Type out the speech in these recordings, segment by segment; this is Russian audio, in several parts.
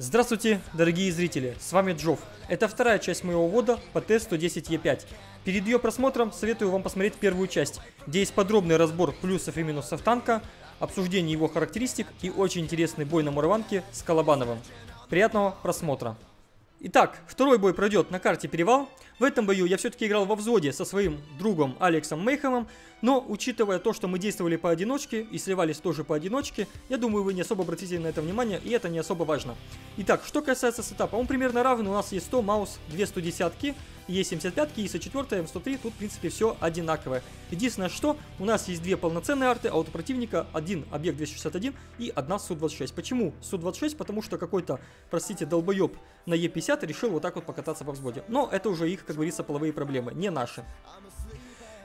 Здравствуйте, дорогие зрители, с вами Джов. Это вторая часть моего ввода по Т-110Е5. Перед ее просмотром советую вам посмотреть первую часть, где есть подробный разбор плюсов и минусов танка, обсуждение его характеристик и очень интересный бой на Мураванке с Колобановым. Приятного просмотра! Итак, второй бой пройдет на карте Перевал. В этом бою я все-таки играл во взводе со своим другом Алексом Мейхемом, но учитывая то, что мы действовали поодиночке и сливались тоже поодиночке, я думаю, вы не особо обратите на это внимание, и это не особо важно. Итак, что касается сетапа, он примерно равен, у нас есть 100 маус, 2 110 Е75 и С4, М103, тут в принципе все одинаковое. Единственное, что у нас есть две полноценные арты, а вот у противника один объект 261 и одна Су-26. Почему Су-26? Потому что какой-то, простите, долбоеб на Е50 решил вот так вот покататься по взводе. Но это уже их, как говорится, половые проблемы, не наши.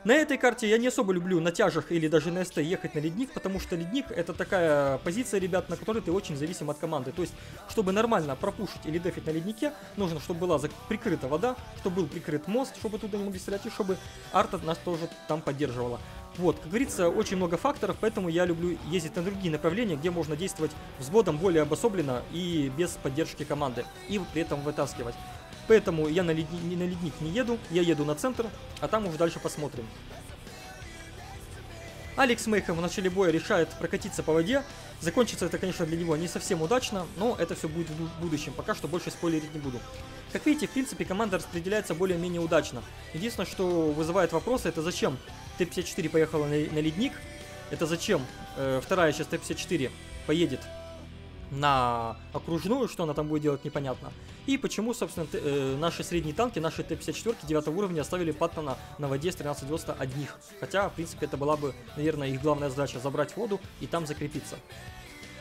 На этой карте я не особо люблю на тяжах или даже на СТ ехать на ледник, потому что ледник это такая позиция, ребят, на которой ты очень зависим от команды. То есть, чтобы нормально пропушить или дефить на леднике, нужно, чтобы была прикрыта вода, чтобы был прикрыт мост, чтобы туда не могли стрелять, и чтобы арта нас тоже там поддерживала. Вот, как говорится, очень много факторов, поэтому я люблю ездить на другие направления, где можно действовать взводом более обособленно и без поддержки команды, и при этом вытаскивать. Поэтому я на, ледни, на ледник не еду, я еду на центр, а там уже дальше посмотрим. Алекс Мейхем в начале боя решает прокатиться по воде. Закончится это, конечно, для него не совсем удачно, но это все будет в будущем. Пока что больше спойлерить не буду. Как видите, в принципе, команда распределяется более-менее удачно. Единственное, что вызывает вопросы, это зачем Т-54 поехала на, на ледник? Это зачем э, вторая сейчас Т-54 поедет на окружную, что она там будет делать, непонятно. И почему, собственно, э, наши средние танки, наши Т-54 9 уровня оставили Паттона на воде с 1390 одних. Хотя, в принципе, это была бы, наверное, их главная задача забрать воду и там закрепиться.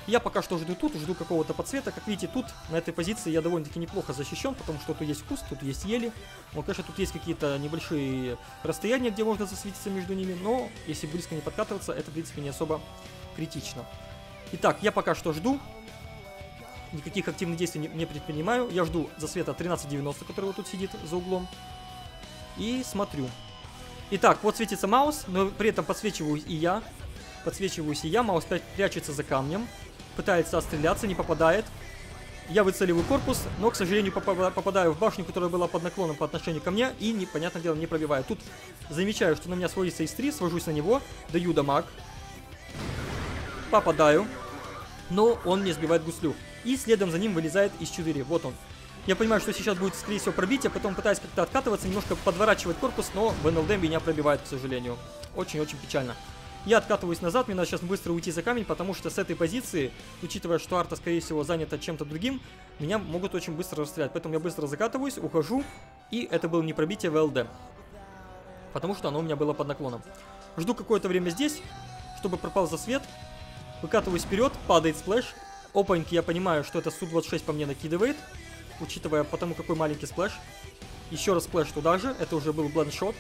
Я пока что жду тут, жду какого-то подсвета. Как видите, тут, на этой позиции, я довольно-таки неплохо защищен, потому что тут есть куст, тут есть ели. Ну, конечно, тут есть какие-то небольшие расстояния, где можно засветиться между ними, но если близко не подкатываться, это, в принципе, не особо критично. Итак, я пока что жду никаких активных действий не, предпринимаю. Я жду засвета 1390, который вот тут сидит за углом. И смотрю. Итак, вот светится маус, но при этом подсвечиваюсь и я. Подсвечиваюсь и я. Маус прячется за камнем. Пытается отстреляться, не попадает. Я выцеливаю корпус, но, к сожалению, попадаю в башню, которая была под наклоном по отношению ко мне, и, непонятное дело, не пробиваю. Тут замечаю, что на меня сводится из 3 свожусь на него, даю дамаг. Попадаю, но он не сбивает гуслю и следом за ним вылезает из 4. Вот он. Я понимаю, что сейчас будет, скорее всего, пробитие, потом пытаюсь как-то откатываться, немножко подворачивать корпус, но в НЛД меня пробивает, к сожалению. Очень-очень печально. Я откатываюсь назад, мне надо сейчас быстро уйти за камень, потому что с этой позиции, учитывая, что арта, скорее всего, занята чем-то другим, меня могут очень быстро расстрелять. Поэтому я быстро закатываюсь, ухожу, и это было не пробитие в ЛД. Потому что оно у меня было под наклоном. Жду какое-то время здесь, чтобы пропал засвет. Выкатываюсь вперед, падает сплэш, Опаньки, я понимаю, что это Су-26 по мне накидывает, учитывая потому какой маленький сплэш. Еще раз splash туда же, это уже был blind shot.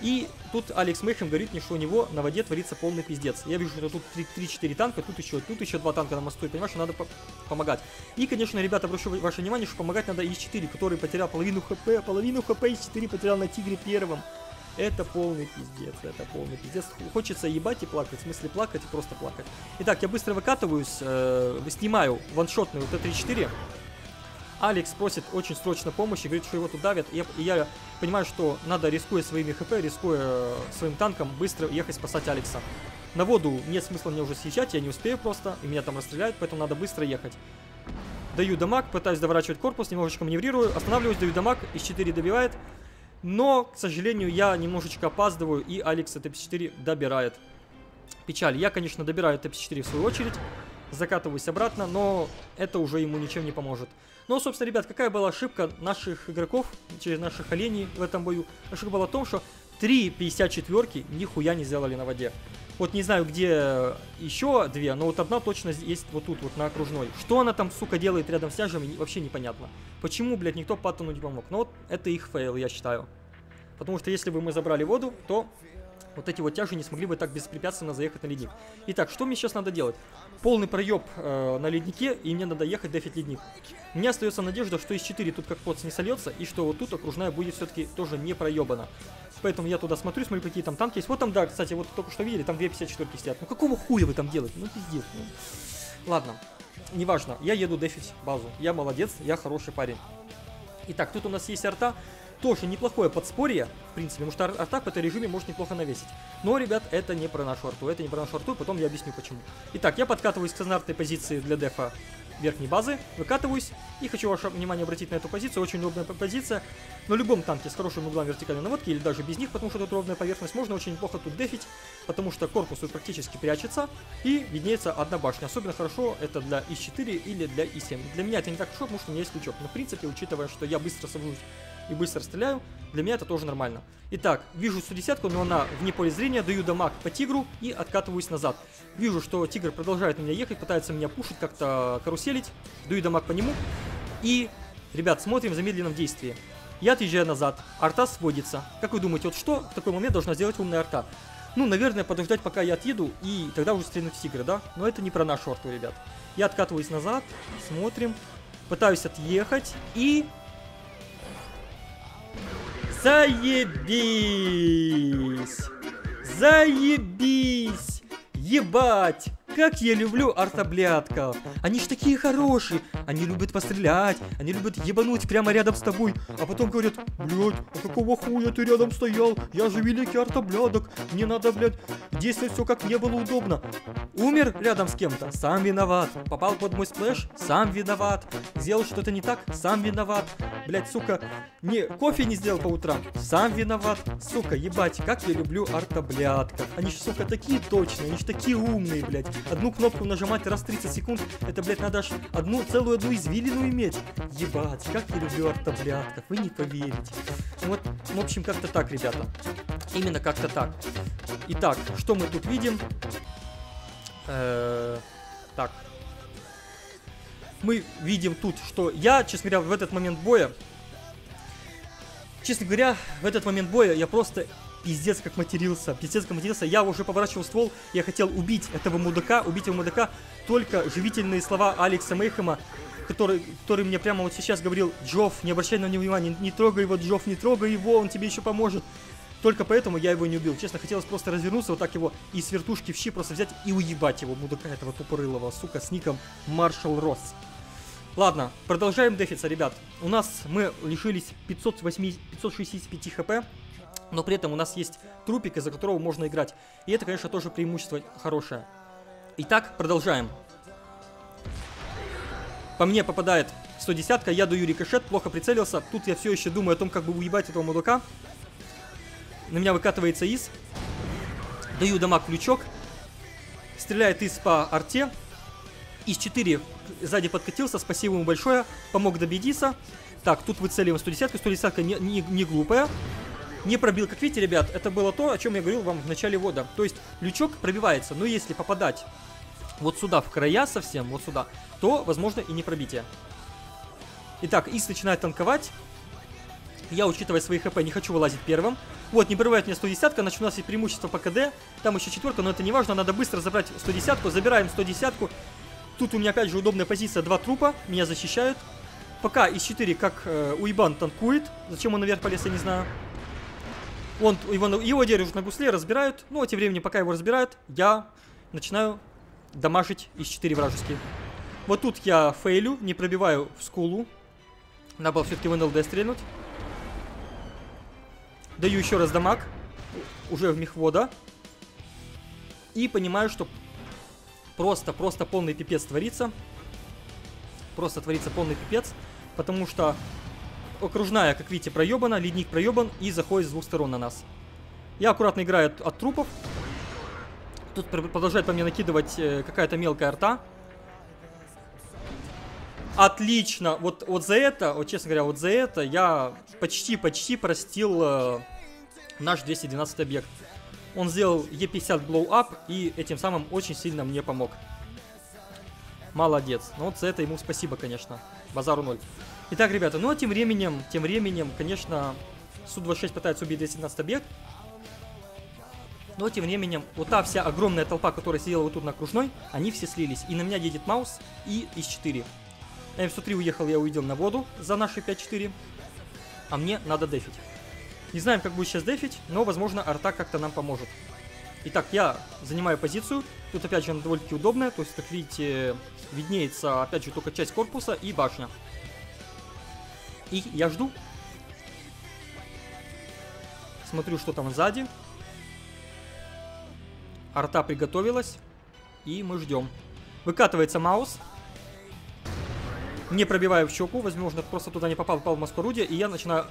И тут Алекс Мэйхем говорит мне, что у него на воде творится полный пиздец. Я вижу, что тут 3-4 танка, тут еще, тут еще 2 танка на мосту, и понимаешь, что надо по помогать. И, конечно, ребята, прошу ваше внимание, что помогать надо ИС-4, который потерял половину хп, половину хп ИС-4 потерял на Тигре первым. Это полный пиздец, это полный пиздец. Хочется ебать и плакать, в смысле плакать и просто плакать. Итак, я быстро выкатываюсь, э, снимаю ваншотную Т-34. Алекс просит очень срочно помощи, говорит, что его тут давят. И я, понимаю, что надо, рискуя своими хп, рискуя э, своим танком, быстро ехать спасать Алекса. На воду нет смысла мне уже съезжать, я не успею просто, и меня там расстреляют, поэтому надо быстро ехать. Даю дамаг, пытаюсь доворачивать корпус, немножечко маневрирую, останавливаюсь, даю дамаг, из 4 добивает. Но, к сожалению, я немножечко опаздываю, и Алекс ТП-4 добирает. Печаль. Я, конечно, добираю ТП-4 в свою очередь. Закатываюсь обратно, но это уже ему ничем не поможет. Ну, собственно, ребят, какая была ошибка наших игроков, через наших оленей в этом бою? Ошибка была в том, что три 54-ки нихуя не сделали на воде. Вот не знаю, где еще две, но вот одна точно есть вот тут, вот на окружной. Что она там, сука, делает рядом с тяжами, вообще непонятно. Почему, блядь, никто Паттону не помог? Но вот это их fail, я считаю. Потому что если бы мы забрали воду, то вот эти вот тяжи не смогли бы так беспрепятственно заехать на ледник. Итак, что мне сейчас надо делать? Полный проеб э, на леднике, и мне надо ехать дефить ледник. Меня остается надежда, что из 4 тут как поц не сольется, и что вот тут окружная будет все-таки тоже не проебана. Поэтому я туда смотрю, смотрю, какие там танки есть. Вот там, да, кстати, вот только что видели, там 254 стоят. Ну какого хуя вы там делаете? Ну пиздец. Ну. Ладно. неважно, я еду дефить базу. Я молодец, я хороший парень. Итак, тут у нас есть арта. Тоже неплохое подспорье, в принципе, потому что арта в этой режиме может неплохо навесить. Но, ребят, это не про нашу арту, это не про нашу арту, потом я объясню почему. Итак, я подкатываюсь к стандартной позиции для дефа верхней базы, выкатываюсь и хочу ваше внимание обратить на эту позицию. Очень удобная позиция. На любом танке с хорошим углом вертикальной наводки или даже без них, потому что тут ровная поверхность, можно очень неплохо тут дефить, потому что корпус тут практически прячется и виднеется одна башня. Особенно хорошо это для ИС-4 или для И-7. Для меня это не так хорошо, потому что у меня есть лючок. Но в принципе, учитывая, что я быстро сажусь и быстро стреляю, для меня это тоже нормально. Итак, вижу 110 но она вне поля зрения, даю дамаг по тигру и откатываюсь назад. Вижу, что тигр продолжает на меня ехать, пытается меня пушить, как-то каруселить, даю дамаг по нему. И, ребят, смотрим в замедленном действии. Я отъезжаю назад, арта сводится. Как вы думаете, вот что в такой момент должна сделать умная арта? Ну, наверное, подождать, пока я отъеду, и тогда уже стрельнуть в тигра, да? Но это не про нашу арту, ребят. Я откатываюсь назад, смотрим, пытаюсь отъехать, и Заебись! Заебись! Ебать! Как я люблю артоблятков. Они ж такие хорошие. Они любят пострелять. Они любят ебануть прямо рядом с тобой. А потом говорят, блядь, а какого хуя ты рядом стоял? Я же великий артоблядок. Мне надо, блядь, действовать все как мне было удобно. Умер рядом с кем-то? Сам виноват. Попал под мой splash? Сам виноват. Сделал что-то не так? Сам виноват. Блядь, сука, не, кофе не сделал по утрам? Сам виноват. Сука, ебать, как я люблю артоблятков. Они ж, сука, такие точные, они ж такие умные, блядь. Одну кнопку нажимать раз 30 секунд, это, блядь, надо аж одну, целую одну извилину иметь. Ебать, как я люблю артоблятков, вы не поверите. Вот, в общем, как-то так, ребята. Именно как-то так. Итак, что мы тут видим? -э так. Мы видим тут, что я, честно говоря, в этот момент боя... Честно говоря, в этот момент боя я просто пиздец как матерился, пиздец как матерился. Я уже поворачивал ствол, я хотел убить этого мудака, убить этого мудака. Только живительные слова Алекса Мейхема, который, который мне прямо вот сейчас говорил, Джофф, не обращай на него внимания, не трогай его, Джофф, не трогай его, он тебе еще поможет. Только поэтому я его не убил. Честно, хотелось просто развернуться, вот так его из свертушки в щи просто взять и уебать его, мудака этого тупорылого, сука, с ником Маршал Росс. Ладно, продолжаем дефиться, ребят. У нас мы лишились 508, 565 хп. Но при этом у нас есть трупик, из-за которого можно играть. И это, конечно, тоже преимущество хорошее. Итак, продолжаем. По мне попадает 110 я даю рикошет, плохо прицелился. Тут я все еще думаю о том, как бы уебать этого мудака. На меня выкатывается из. Даю дамаг крючок. Стреляет из по арте. Из 4 сзади подкатился, спасибо ему большое. Помог добедиться. Так, тут выцеливаем 110 110 не, не, не глупая не пробил. Как видите, ребят, это было то, о чем я говорил вам в начале вода. То есть лючок пробивается, но если попадать вот сюда, в края совсем, вот сюда, то возможно и не пробитие. Итак, Ис начинает танковать. Я, учитывая свои хп, не хочу вылазить первым. Вот, не прорывает мне 110 значит у нас есть преимущество по КД. Там еще четверка, но это не важно, надо быстро забрать 110 -ку. Забираем 110 -ку. Тут у меня опять же удобная позиция, два трупа, меня защищают. Пока из 4 как э, Уйбан танкует. Зачем он наверх полез, я не знаю. Он, его, его держат на гусле, разбирают. Ну, а тем временем, пока его разбирают, я начинаю дамажить из 4 вражеские. Вот тут я фейлю, не пробиваю в скулу. Надо было все-таки в НЛД стрельнуть. Даю еще раз дамаг. Уже в мехвода. И понимаю, что просто, просто полный пипец творится. Просто творится полный пипец. Потому что окружная, как видите, проебана, ледник проебан и заходит с двух сторон на нас. Я аккуратно играю от, от трупов. Тут продолжает по мне накидывать э, какая-то мелкая арта. Отлично. Вот, вот за это, вот честно говоря, вот за это я почти-почти простил э, наш 212 объект. Он сделал Е50 blow up и этим самым очень сильно мне помог. Молодец. Ну вот за это ему спасибо, конечно. Базару ноль. Итак, ребята, ну а тем временем, тем временем, конечно, Су-26 пытается убить 217 объект. Но тем временем, вот та вся огромная толпа, которая сидела вот тут на окружной, они все слились. И на меня едет Маус и из 4 М103 уехал, я увидел на воду за наши 5-4. А мне надо дефить. Не знаем, как будет сейчас дефить, но, возможно, арта как-то нам поможет. Итак, я занимаю позицию. Тут, опять же, она довольно-таки удобная. То есть, как видите, виднеется, опять же, только часть корпуса и башня. И я жду. Смотрю, что там сзади. Арта приготовилась. И мы ждем. Выкатывается маус. Не пробиваю в щеку. Возможно, просто туда не попал, попал в маску. И я начинаю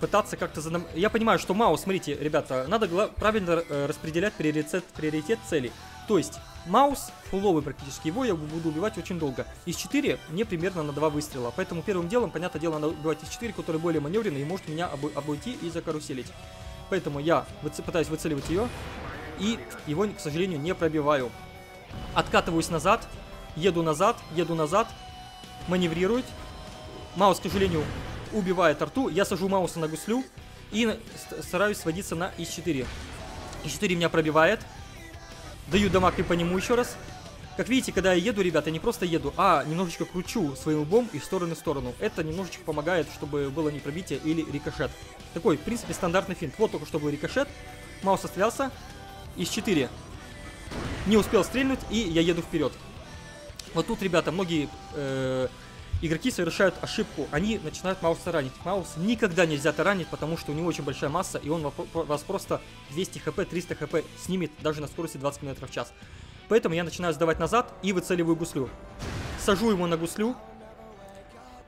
пытаться как-то... Задам... Я понимаю, что маус, смотрите, ребята, надо правильно э, распределять приоритет, приоритет целей. То есть, маус, фуловый практически, его я буду убивать очень долго. Из 4 мне примерно на 2 выстрела. Поэтому первым делом, понятное дело, надо убивать из 4, который более маневренный и может меня об обойти и закаруселить. Поэтому я пытаюсь выцеливать ее. И его, к сожалению, не пробиваю. Откатываюсь назад, еду назад, еду назад, маневрирует. Маус, к сожалению, убивает арту. Я сажу Мауса на гуслю и стараюсь сводиться на ИС-4. ИС-4 меня пробивает. Даю дамаг и по нему еще раз. Как видите, когда я еду, ребята, не просто еду, а немножечко кручу своим лбом из стороны в сторону. Это немножечко помогает, чтобы было не пробитие или рикошет. Такой, в принципе, стандартный финт. Вот только что был рикошет. Маус стрелялся. Из 4 не успел стрельнуть, и я еду вперед. Вот тут, ребята, многие э, игроки совершают ошибку. Они начинают Мауса таранить. Маус никогда нельзя таранить, потому что у него очень большая масса, и он вас просто 200 хп, 300 хп снимет даже на скорости 20 км в час. Поэтому я начинаю сдавать назад и выцеливаю гуслю. Сажу ему на гуслю,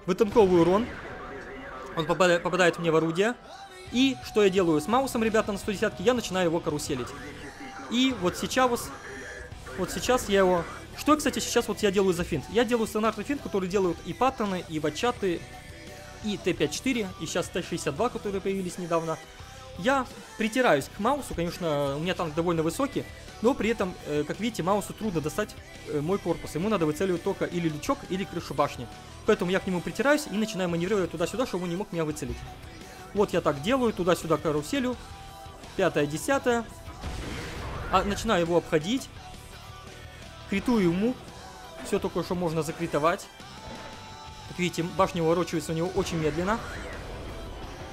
вытанковываю урон, он попадает, попадает мне в орудие. И что я делаю с Маусом, ребята, на 110 я начинаю его каруселить. И вот сейчас, вот сейчас я его... Что, кстати, сейчас вот я делаю за финт? Я делаю стандартный финт, который делают и паттоны, и ватчаты, и Т-54, и сейчас Т-62, которые появились недавно. Я притираюсь к Маусу, конечно, у меня танк довольно высокий, но при этом, э, как видите, Маусу трудно достать э, мой корпус. Ему надо выцеливать только или лючок, или крышу башни. Поэтому я к нему притираюсь и начинаю маневрировать туда-сюда, чтобы он не мог меня выцелить. Вот я так делаю, туда-сюда каруселю. Пятое, десятое. А, начинаю его обходить. Критую ему. Все только что можно закритовать. Как видите, башня ворочается у него очень медленно.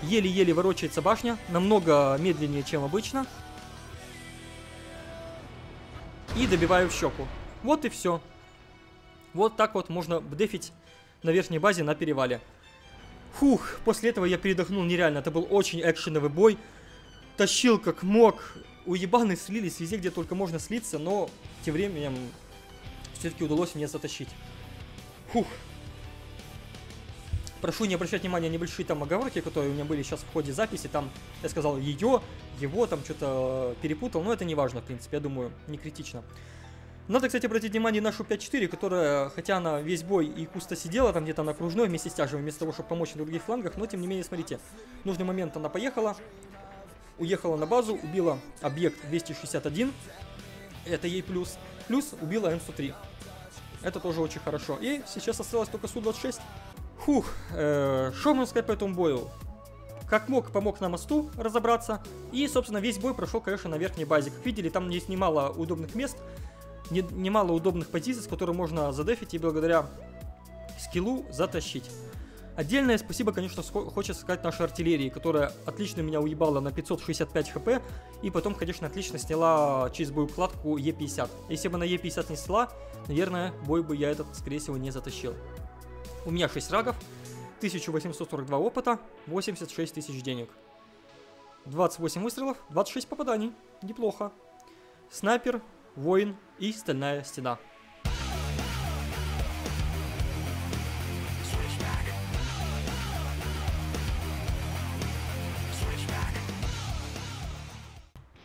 Еле-еле ворочается башня. Намного медленнее, чем обычно. И добиваю в щеку. Вот и все. Вот так вот можно дефить на верхней базе на перевале. Фух, после этого я передохнул нереально. Это был очень экшеновый бой. Тащил как мог. Уебаны слились везде, где только можно слиться, но тем временем все-таки удалось мне затащить. Фух. Прошу не обращать внимания на небольшие там оговорки, которые у меня были сейчас в ходе записи. Там я сказал ее, его, там что-то перепутал, но это не важно, в принципе, я думаю, не критично. Надо, кстати, обратить внимание на нашу 5-4, которая, хотя она весь бой и кусто сидела там где-то на окружной вместе с тяжем, вместо того, чтобы помочь на других флангах, но тем не менее, смотрите, в нужный момент она поехала, уехала на базу, убила объект 261, это ей плюс, плюс убила М103. Это тоже очень хорошо. И сейчас осталось только Су-26. Фух, э, что можно сказать по этому бою? Как мог, помог на мосту разобраться. И, собственно, весь бой прошел, конечно, на верхней базе. Как видели, там есть немало удобных мест не, немало удобных позиций, с которых можно задефить и благодаря скиллу затащить. Отдельное спасибо, конечно, хочется сказать нашей артиллерии, которая отлично меня уебала на 565 хп, и потом, конечно, отлично сняла через боеукладку Е50. Если бы на Е50 не сняла, наверное, бой бы я этот, скорее всего, не затащил. У меня 6 рагов, 1842 опыта, 86 тысяч денег. 28 выстрелов, 26 попаданий. Неплохо. Снайпер, воин и стальная стена.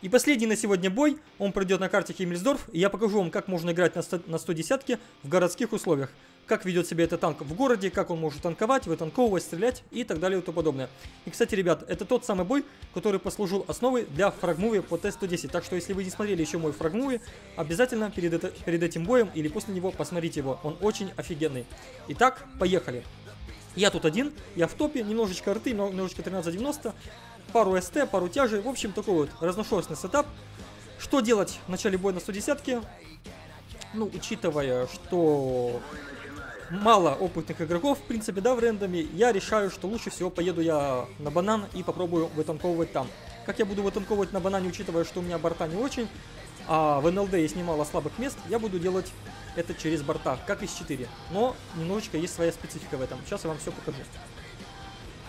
И последний на сегодня бой, он пройдет на карте Химмельсдорф, и я покажу вам, как можно играть на, 100, на 110 в городских условиях как ведет себя этот танк в городе, как он может танковать, вытанковывать, стрелять и так далее и тому подобное. И, кстати, ребят, это тот самый бой, который послужил основой для фрагмуви по Т-110. Так что, если вы не смотрели еще мой фрагмуви, обязательно перед, это, перед этим боем или после него посмотрите его. Он очень офигенный. Итак, поехали. Я тут один, я в топе, немножечко рты, немножечко 1390, пару СТ, пару тяжей. В общем, такой вот разношерстный сетап. Что делать в начале боя на 110 -ке? Ну, учитывая, что мало опытных игроков, в принципе, да, в рендоме, я решаю, что лучше всего поеду я на банан и попробую вытанковывать там. Как я буду вытанковывать на банане, учитывая, что у меня борта не очень, а в НЛД есть немало слабых мест, я буду делать это через борта, как из 4. Но немножечко есть своя специфика в этом. Сейчас я вам все покажу.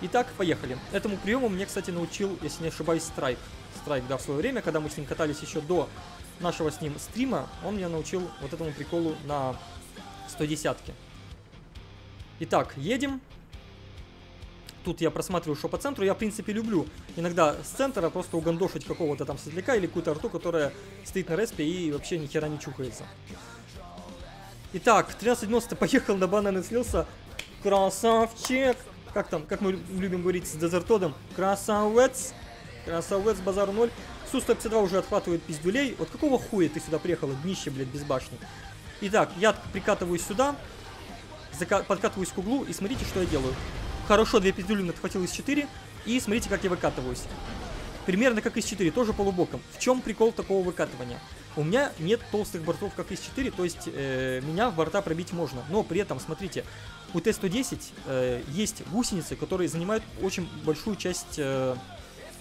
Итак, поехали. Этому приему мне, кстати, научил, если не ошибаюсь, Страйк. Страйк, да, в свое время, когда мы с ним катались еще до нашего с ним стрима, он меня научил вот этому приколу на 110-ке. Итак, едем. Тут я просматриваю, что по центру. Я, в принципе, люблю иногда с центра просто угандошить какого-то там светляка или какую-то арту, которая стоит на респе и вообще ни хера не чухается. Итак, 1390 поехал на банан и слился. Красавчик! Как там, как мы любим говорить с Дезертодом? Красавец! Красавец, базар 0. Су-152 уже отхватывает пиздюлей. Вот какого хуя ты сюда приехал, днище, блядь, без башни? Итак, я прикатываюсь сюда, подкатываюсь к углу, и смотрите, что я делаю. Хорошо, две пиздюли отхватил из 4, и смотрите, как я выкатываюсь. Примерно как из 4, тоже полубоком. В чем прикол такого выкатывания? У меня нет толстых бортов, как из 4, то есть э, меня в борта пробить можно. Но при этом, смотрите, у Т-110 э, есть гусеницы, которые занимают очень большую часть э,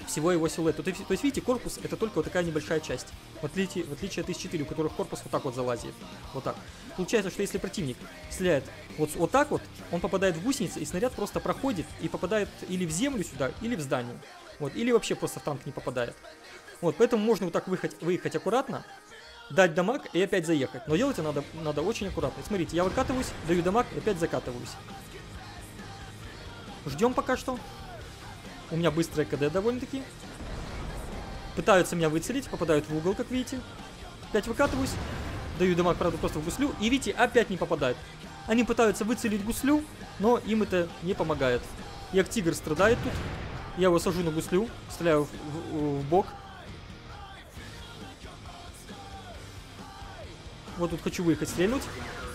всего его силуэта. То, то есть, видите, корпус это только вот такая небольшая часть. В отличие, в отличие от Т-4, у которых корпус вот так вот залазит. Вот так. Получается, что если противник стреляет вот, вот так вот, он попадает в гусеницы, и снаряд просто проходит и попадает или в землю сюда, или в здание. Вот, или вообще просто в танк не попадает. Вот, поэтому можно вот так выехать, выехать аккуратно, дать дамаг и опять заехать. Но делать это надо, надо очень аккуратно. Смотрите, я выкатываюсь, даю дамаг и опять закатываюсь. Ждем пока что. У меня быстрое КД довольно-таки. Пытаются меня выцелить, попадают в угол, как видите. Опять выкатываюсь. Даю дамаг, правда, просто в гуслю. И видите, опять не попадают. Они пытаются выцелить гуслю, но им это не помогает. Як тигр страдает тут. Я его сажу на гуслю, стреляю в, в, в бок. Вот тут хочу выехать, стрельнуть.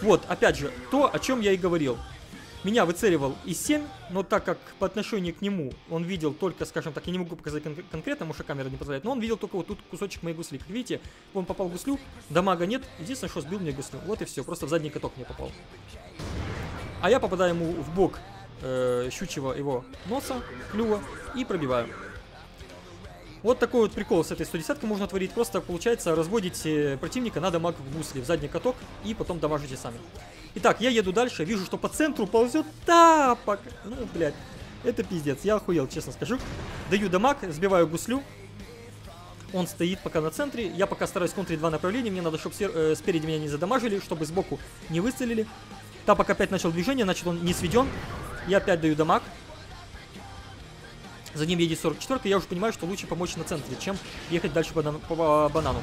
Вот, опять же, то, о чем я и говорил. Меня выцеливал и 7, но так как по отношению к нему он видел только, скажем так, я не могу показать кон конкретно, может камера не позволяет, но он видел только вот тут кусочек моей гусли. Как видите, он попал в гуслю, дамага нет, единственное, что сбил мне гуслю. Вот и все, просто в задний каток мне попал. А я попадаю ему в бок э, щучьего его носа, клюва и пробиваю. Вот такой вот прикол с этой 110 можно творить. Просто, получается, разводите противника на дамаг в гусли, в задний каток, и потом дамажите сами. Итак, я еду дальше, вижу, что по центру ползет тапок. Ну, блядь, это пиздец, я охуел, честно скажу. Даю дамаг, сбиваю гуслю. Он стоит пока на центре. Я пока стараюсь контрить два направления. Мне надо, чтобы э, спереди меня не задамажили, чтобы сбоку не выстрелили. Тапок опять начал движение, значит он не сведен. Я опять даю дамаг. За ним едет 44 я уже понимаю, что лучше помочь на центре, чем ехать дальше по, по банану.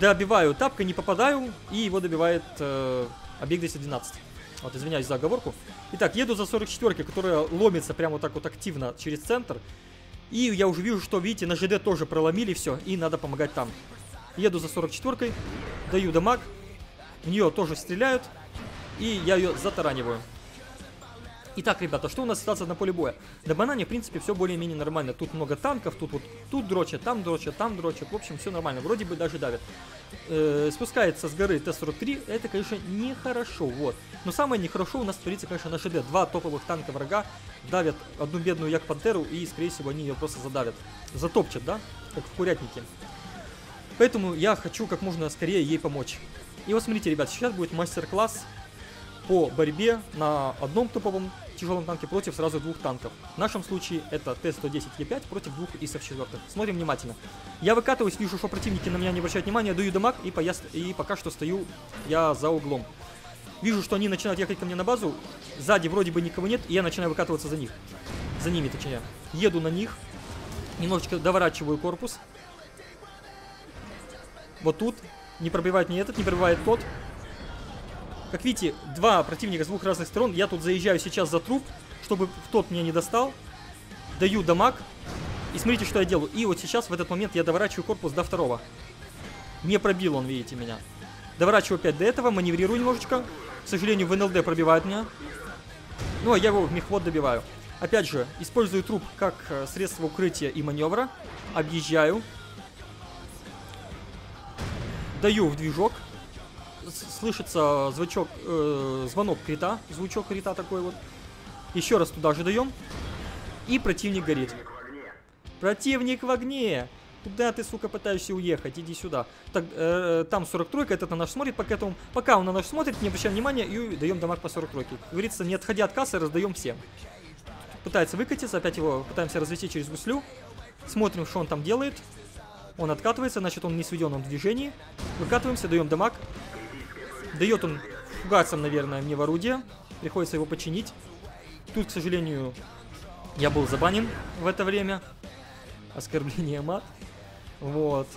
Добиваю тапка, не попадаю, и его добивает э, объект 212. Вот, извиняюсь за оговорку. Итак, еду за 44 которая ломится прямо вот так вот активно через центр. И я уже вижу, что, видите, на ЖД тоже проломили все, и надо помогать там. Еду за 44 даю дамаг, в нее тоже стреляют, и я ее затараниваю. Итак, ребята, что у нас ситуация на поле боя? На банане, в принципе, все более-менее нормально. Тут много танков, тут вот тут дрочат, там дрочат, там дрочат. В общем, все нормально. Вроде бы даже давят. Э, спускается с горы Т-43. Это, конечно, нехорошо, вот. Но самое нехорошо у нас творится, конечно, на ШД. Два топовых танка врага давят одну бедную Як-Пантеру, и, скорее всего, они ее просто задавят. Затопчат, да? Как в курятнике. Поэтому я хочу как можно скорее ей помочь. И вот смотрите, ребят, сейчас будет мастер-класс по борьбе на одном топовом тяжелом танке против сразу двух танков. В нашем случае это Т-110Е5 против двух ИСов-4. Смотрим внимательно. Я выкатываюсь, вижу, что противники на меня не обращают внимания, даю дамаг и, поя... и пока что стою я за углом. Вижу, что они начинают ехать ко мне на базу. Сзади вроде бы никого нет, и я начинаю выкатываться за них. За ними, точнее. Еду на них. Немножечко доворачиваю корпус. Вот тут. Не пробивает ни этот, не пробивает тот. Как видите, два противника с двух разных сторон. Я тут заезжаю сейчас за труп, чтобы тот меня не достал. Даю дамаг. И смотрите, что я делаю. И вот сейчас, в этот момент, я доворачиваю корпус до второго. Не пробил он, видите, меня. Доворачиваю опять до этого, маневрирую немножечко. К сожалению, в НЛД пробивает меня. Ну, а я его в мехвод добиваю. Опять же, использую труп как э, средство укрытия и маневра. Объезжаю. Даю в движок слышится звучок, э, звонок крита, звучок крита такой вот. Еще раз туда же даем. И противник горит. Противник в огне. Куда ты, сука, пытаешься уехать? Иди сюда. Так, э, там 43-ка, этот на наш смотрит, пока, этому, пока он на наш смотрит, не обращаем внимания и даем дамаг по 43-ке. Как говорится, не отходя от кассы, раздаем всем. Пытается выкатиться, опять его пытаемся развести через гуслю. Смотрим, что он там делает. Он откатывается, значит он не сведен, он в движении. Выкатываемся, даем дамаг. Дает он фугасом, наверное, мне в орудие. Приходится его починить. Тут, к сожалению, я был забанен в это время. Оскорбление мат. Вот.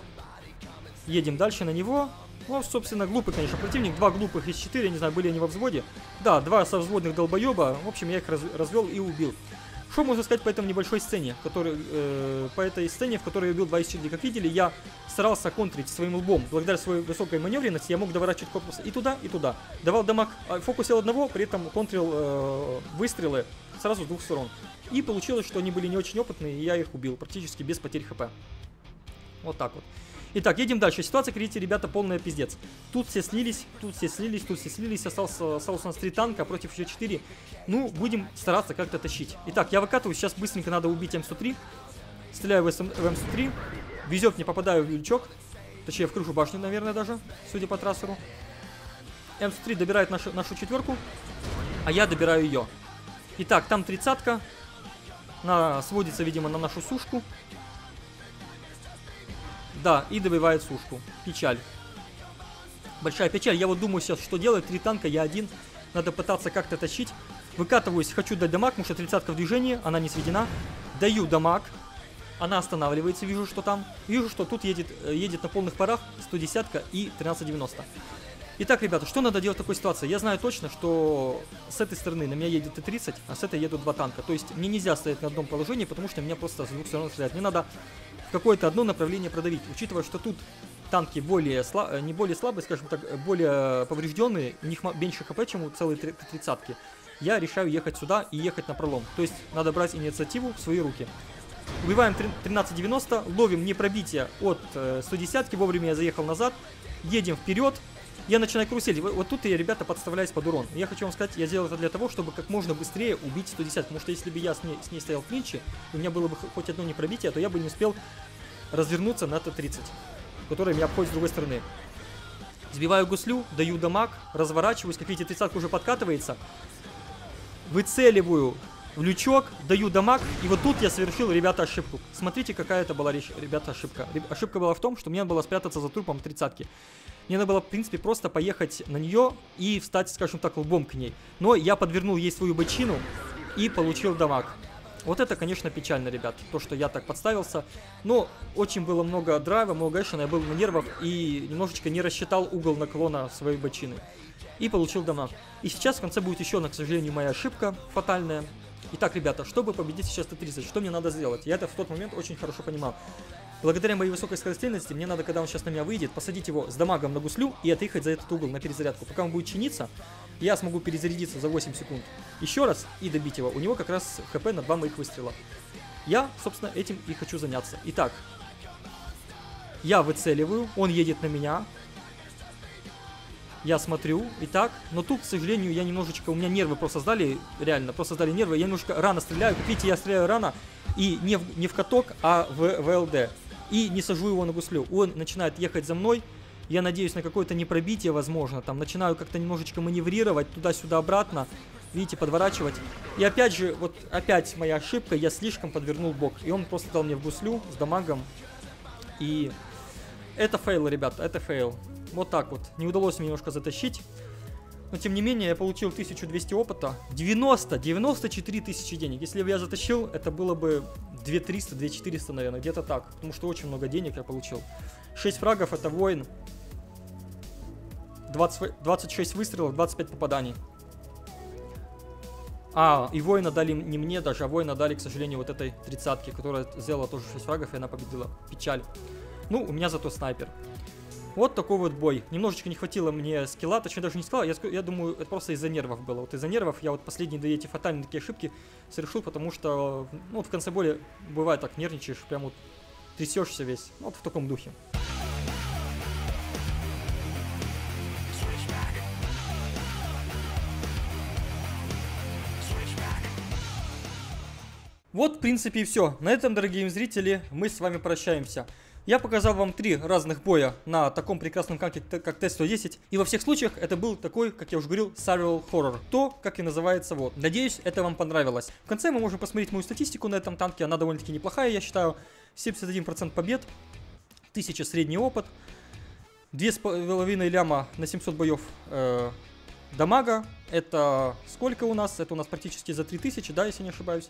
Едем дальше на него. Ну, собственно, глупый, конечно, противник. Два глупых из четыре, не знаю, были они во взводе. Да, два со взводных долбоеба. В общем, я их раз развел и убил. Что можно сказать по этой небольшой сцене, который, э, по этой сцене, в которой я убил два четырех, как видели, я старался контрить своим лбом. Благодаря своей высокой маневренности я мог доворачивать корпус и туда, и туда. Давал дамаг, а, фокусил одного, при этом контрил э, выстрелы сразу с двух сторон. И получилось, что они были не очень опытные, и я их убил практически без потерь хп. Вот так вот. Итак, едем дальше. Ситуация, видите, ребята, полная пиздец. Тут все слились, тут все слились, тут все слились. Остался, остался у нас три танка против еще четыре. Ну, будем стараться как-то тащить. Итак, я выкатываю. Сейчас быстренько надо убить М103. Стреляю в, М103. Везет, не попадаю в лючок. Точнее, в крышу башни, наверное, даже, судя по трассеру. М103 добирает нашу, нашу четверку, а я добираю ее. Итак, там тридцатка. На, сводится, видимо, на нашу сушку. Да, и добивает сушку. Печаль. Большая печаль. Я вот думаю сейчас, что делать. Три танка, я один. Надо пытаться как-то тащить. Выкатываюсь, хочу дать дамаг, потому что тридцатка в движении, она не сведена. Даю дамаг. Она останавливается, вижу, что там. Вижу, что тут едет, э, едет на полных парах 110 и 1390. Итак, ребята, что надо делать в такой ситуации? Я знаю точно, что с этой стороны на меня едет Т-30, а с этой едут два танка. То есть мне нельзя стоять на одном положении, потому что меня просто с двух сторон стреляют. Мне надо какое-то одно направление продавить. Учитывая, что тут танки более слаб... Э, не более слабые, скажем так, э, более поврежденные, у них меньше хп, чем у целой тридцатки, я решаю ехать сюда и ехать на пролом. То есть надо брать инициативу в свои руки. Убиваем 1390, ловим непробитие от э, 110, вовремя я заехал назад, едем вперед, я начинаю карусель. Вот, тут я, ребята, подставляюсь под урон. Я хочу вам сказать, я сделал это для того, чтобы как можно быстрее убить 110. Потому что если бы я с ней, с ней стоял в клинче, у меня было бы хоть одно непробитие, то я бы не успел развернуться на Т-30, который меня обходит с другой стороны. Сбиваю гуслю, даю дамаг, разворачиваюсь, как видите, тридцатка уже подкатывается. Выцеливаю в лючок, даю дамаг, и вот тут я совершил, ребята, ошибку. Смотрите, какая это была, ребята, ошибка. Ошибка была в том, что мне надо было спрятаться за трупом тридцатки. Мне надо было, в принципе, просто поехать на нее и встать, скажем так, лбом к ней. Но я подвернул ей свою бочину и получил дамаг. Вот это, конечно, печально, ребят, то, что я так подставился. Но очень было много драйва, много экшена, я был на нервах и немножечко не рассчитал угол наклона своей бочины. И получил дамаг. И сейчас в конце будет еще одна, к сожалению, моя ошибка фатальная. Итак, ребята, чтобы победить сейчас Т-30, что мне надо сделать? Я это в тот момент очень хорошо понимал. Благодаря моей высокой скорострельности, мне надо, когда он сейчас на меня выйдет, посадить его с дамагом на гуслю и отъехать за этот угол на перезарядку. Пока он будет чиниться, я смогу перезарядиться за 8 секунд еще раз и добить его. У него как раз хп на 2 моих выстрела. Я, собственно, этим и хочу заняться. Итак, я выцеливаю, он едет на меня. Я смотрю, итак, но тут, к сожалению, я немножечко, у меня нервы просто сдали, реально, просто сдали нервы, я немножко рано стреляю, как видите, я стреляю рано, и не в, не в каток, а в ВЛД и не сажу его на гуслю. Он начинает ехать за мной, я надеюсь на какое-то непробитие, возможно, там начинаю как-то немножечко маневрировать туда-сюда обратно, видите, подворачивать. И опять же, вот опять моя ошибка, я слишком подвернул бок, и он просто дал мне в гуслю с дамагом, и это fail, ребят, это fail. Вот так вот, не удалось мне немножко затащить. Но тем не менее, я получил 1200 опыта. 90, 94 тысячи денег. Если бы я затащил, это было бы 2300, 2400, наверное, где-то так. Потому что очень много денег я получил. 6 фрагов это воин. 20, 26 выстрелов, 25 попаданий. А, и воина дали не мне даже, а воина дали, к сожалению, вот этой тридцатке, которая сделала тоже 6 фрагов, и она победила. Печаль. Ну, у меня зато снайпер. Вот такой вот бой. Немножечко не хватило мне скилла, точнее даже не скилла, я, я думаю, это просто из-за нервов было. Вот из-за нервов я вот последние две эти фатальные такие ошибки совершил, потому что, ну, в конце боя бывает так, нервничаешь, прям вот трясешься весь. Вот в таком духе. Вот, в принципе, и все. На этом, дорогие зрители, мы с вами прощаемся. Я показал вам три разных боя на таком прекрасном канке, как Т-110. И во всех случаях это был такой, как я уже говорил, survival horror. То, как и называется вот. Надеюсь, это вам понравилось. В конце мы можем посмотреть мою статистику на этом танке. Она довольно-таки неплохая, я считаю. 71% побед, 1000 средний опыт, 2,5 ляма на 700 боев э, дамага. Это сколько у нас? Это у нас практически за 3000, да, если не ошибаюсь.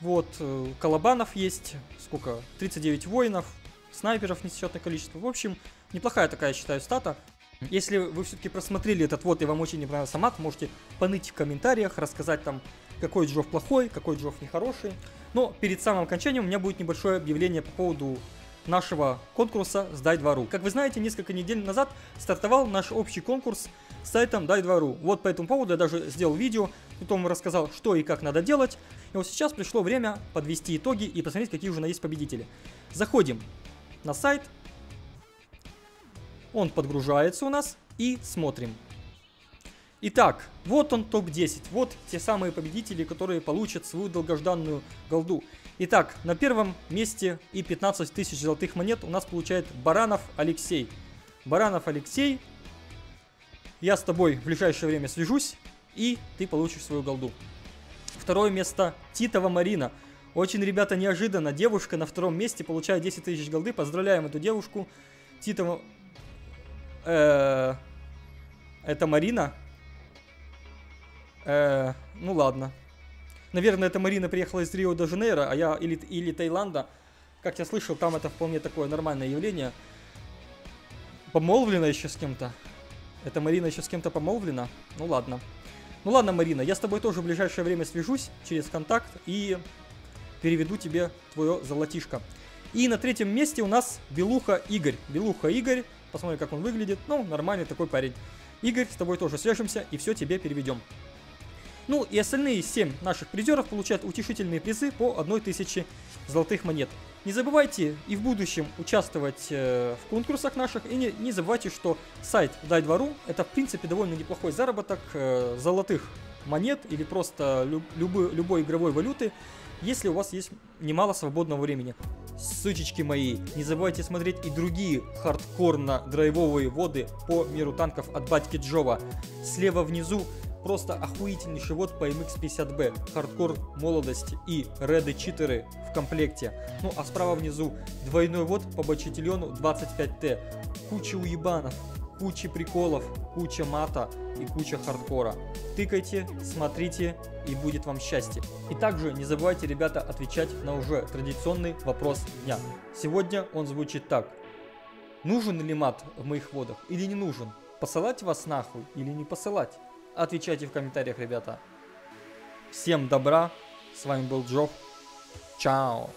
Вот, э, колобанов есть, сколько? 39 воинов, снайперов несчетное количество. В общем, неплохая такая, я считаю, стата. Если вы все-таки просмотрели этот вот и вам очень не понравился мат, можете поныть в комментариях, рассказать там, какой джов плохой, какой джов нехороший. Но перед самым окончанием у меня будет небольшое объявление по поводу нашего конкурса «Сдай двору». Как вы знаете, несколько недель назад стартовал наш общий конкурс с сайтом «Дай двору». Вот по этому поводу я даже сделал видео, потом рассказал, что и как надо делать. И вот сейчас пришло время подвести итоги и посмотреть, какие уже есть победители. Заходим на сайт, он подгружается у нас и смотрим. Итак, вот он топ-10, вот те самые победители, которые получат свою долгожданную голду. Итак, на первом месте и 15 тысяч золотых монет у нас получает Баранов Алексей. Баранов Алексей, я с тобой в ближайшее время свяжусь, и ты получишь свою голду. Второе место Титова Марина. Очень, ребята, неожиданно. Девушка на втором месте получает 10 тысяч голды. Поздравляем эту девушку. Титова... Э это Марина? Э, ну ладно. Наверное, эта Марина приехала из Рио-де-Жанейро, а я или, или Таиланда. Как я слышал, там это вполне такое нормальное явление. Помолвлена еще с кем-то. Эта Марина еще с кем-то помолвлена? Ну ладно. Ну ладно, Марина, я с тобой тоже в ближайшее время свяжусь через контакт и переведу тебе твое золотишко. И на третьем месте у нас Белуха Игорь. Белуха Игорь, посмотрим, как он выглядит. Ну, нормальный такой парень. Игорь, с тобой тоже свяжемся и все тебе переведем. Ну и остальные 7 наших призеров получают утешительные призы по 1000 золотых монет. Не забывайте и в будущем участвовать э, в конкурсах наших, и не, не забывайте, что сайт Дай Двору это в принципе довольно неплохой заработок э, золотых монет или просто люб, любой, любой игровой валюты, если у вас есть немало свободного времени. Сучечки мои, не забывайте смотреть и другие хардкорно-драйвовые воды по миру танков от Батьки Джова. Слева внизу Просто охуительнейший вот по MX-50B, хардкор молодость и реды читеры в комплекте. Ну а справа внизу двойной вот по бочетильону 25T. Куча уебанов, куча приколов, куча мата и куча хардкора. Тыкайте, смотрите и будет вам счастье. И также не забывайте, ребята, отвечать на уже традиционный вопрос дня. Сегодня он звучит так. Нужен ли мат в моих водах или не нужен? Посылать вас нахуй или не посылать? Отвечайте в комментариях, ребята. Всем добра. С вами был Джов. Чао.